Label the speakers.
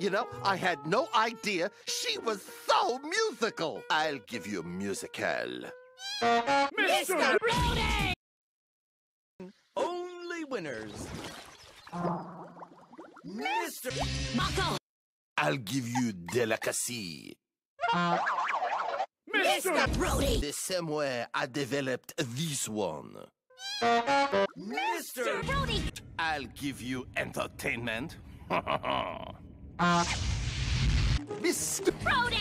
Speaker 1: You know, I had no idea she was so musical. I'll give you a musical.
Speaker 2: Mr. Rudy!
Speaker 1: Only winners. Mr.
Speaker 2: Mako!
Speaker 1: I'll give you delicacy.
Speaker 2: Mr. Rudy!
Speaker 1: The same way I developed this one.
Speaker 2: Mr. Rudy!
Speaker 1: I'll give you entertainment. Mr.
Speaker 2: Rudy!